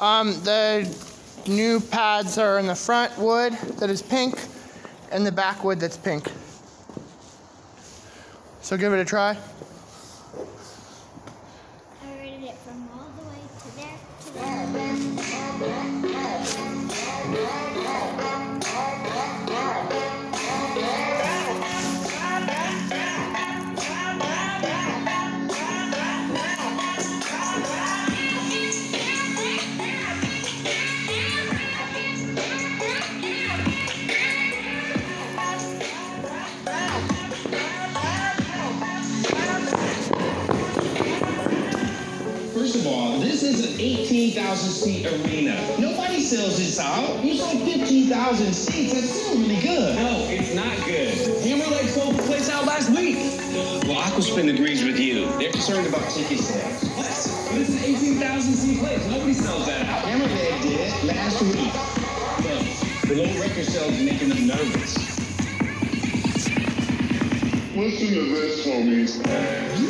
Um, the new pads are in the front wood that is pink and the back wood that's pink. So give it a try. I rated it from all the way to there to First of all, this is an 18,000 seat arena. Nobody sells this out. You sold 15,000 seats. That's still really good. No, it's not good. Hammerleg sold the place out last week. Well, Aquaspin agrees with you. They're concerned about ticket sales. What? But it's an 18,000 seat place. Nobody sells that out. Hammerhead did last week. But the low record sales are making them nervous. Listen to this, homies. Daddy, I know it's the back now,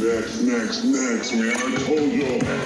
next, next, next, man. I told you.